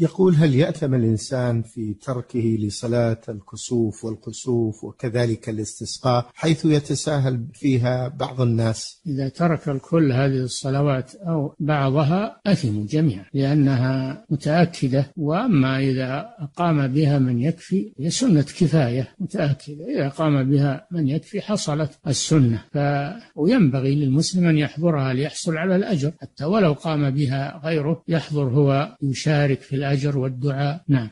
يقول هل يأثم الإنسان في تركه لصلاة الكسوف والخسوف وكذلك الاستسقاء حيث يتساهل فيها بعض الناس؟ إذا ترك الكل هذه الصلوات أو بعضها أثموا جميعا لأنها متأكدة وأما إذا قام بها من يكفي هي سنة كفاية متأكدة. إذا قام بها من يكفي حصلت السنة. ف... وينبغي للمسلم أن يحضرها ليحصل على الأجر. حتى ولو قام بها غيره يحضر هو يشارك في الأجر والدعاء. نعم.